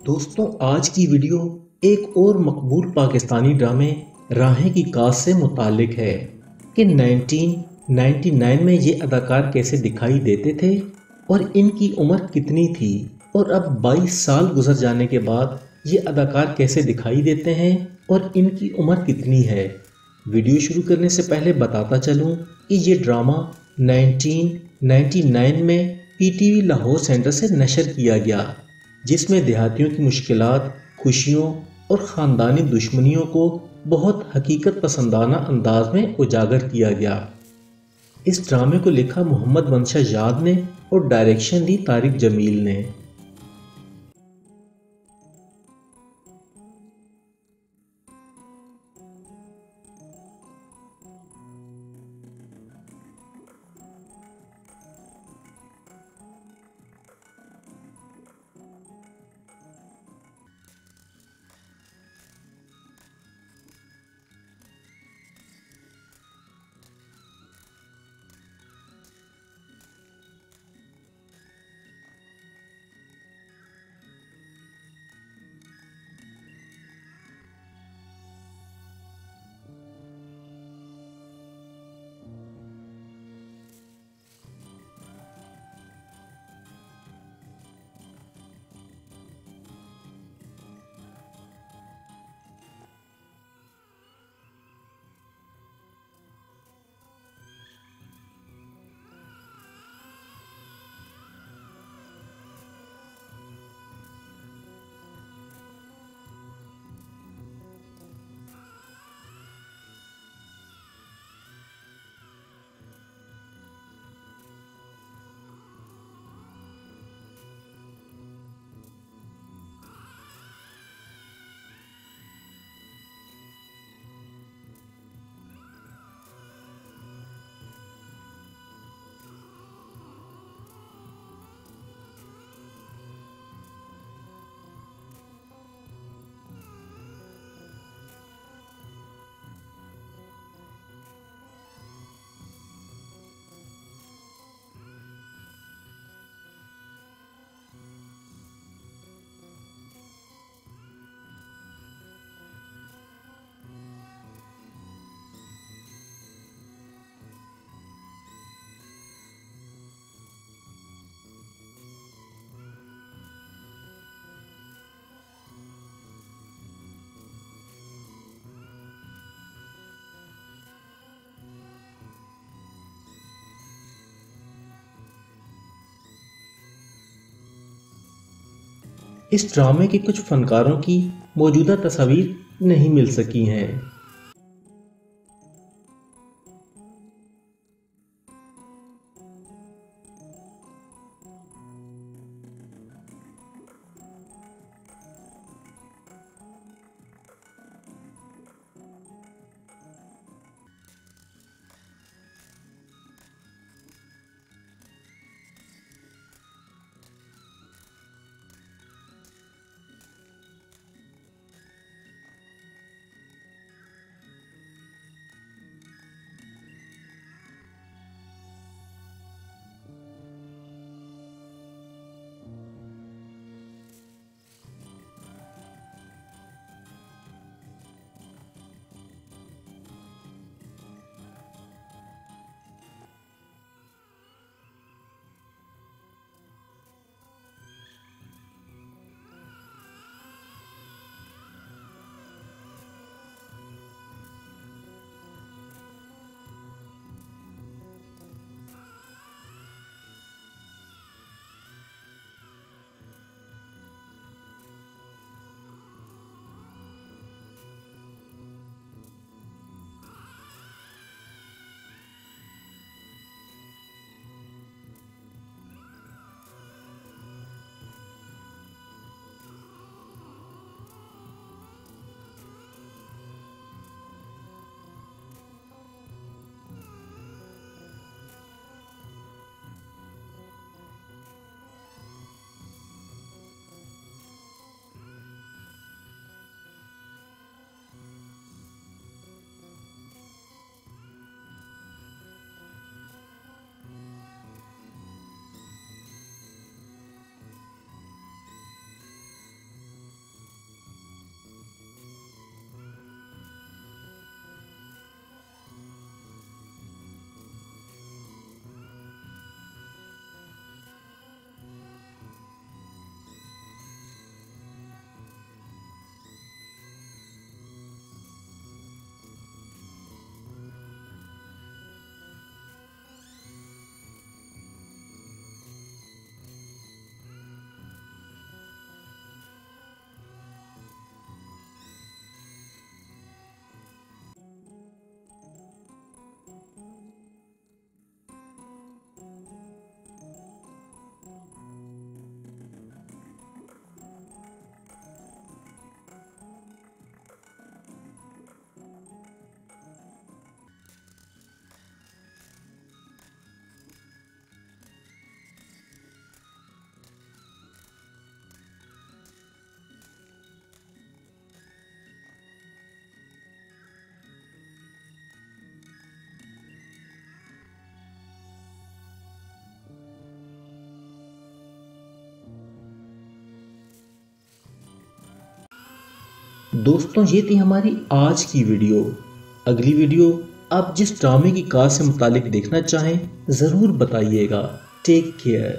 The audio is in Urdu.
دوستوں، آج کی ویڈیو ایک اور مقبول پاکستانی ڈرامے راہیں کی کاس سے متعلق ہے کہ نائنٹین نائنٹی نائن میں یہ اداکار کیسے دکھائی دیتے تھے اور ان کی عمر کتنی تھی اور اب بائیس سال گزر جانے کے بعد یہ اداکار کیسے دکھائی دیتے ہیں اور ان کی عمر کتنی ہے۔ ویڈیو شروع کرنے سے پہلے بتاتا چلوں کہ یہ ڈرامہ نائنٹین نائنٹی نائن میں P T V Lahore centre سے نشر کیا گیا۔ جس میں دیہاتیوں کی مشکلات، خوشیوں اور خاندانی دشمنیوں کو بہت حقیقت پسندانہ انداز میں اجاگر کیا گیا۔ اس ڈرامے کو لکھا محمد منشا یاد نے اور ڈائریکشن دی طارق جمیل نے۔ اس ڈرامے کے کچھ فنکاروں کی موجودہ تصاویر نہیں مل سکی ہیں۔ دوستوں، یہ تھی ہماری آج کی ویڈیو۔ اگلی ویڈیو آپ جس ڈرامے کی کار سے متعلق دیکھنا چاہیں، ضرور بتائیے گا۔ Take care